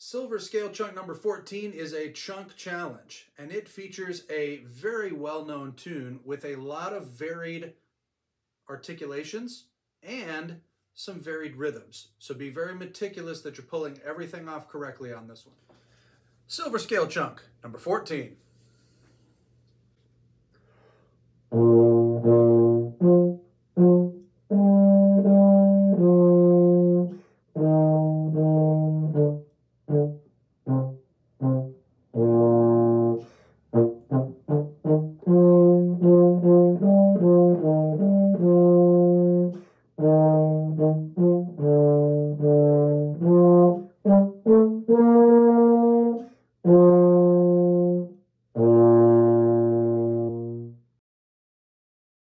Silver Scale Chunk number 14 is a chunk challenge, and it features a very well known tune with a lot of varied articulations and some varied rhythms. So be very meticulous that you're pulling everything off correctly on this one. Silver Scale Chunk number 14.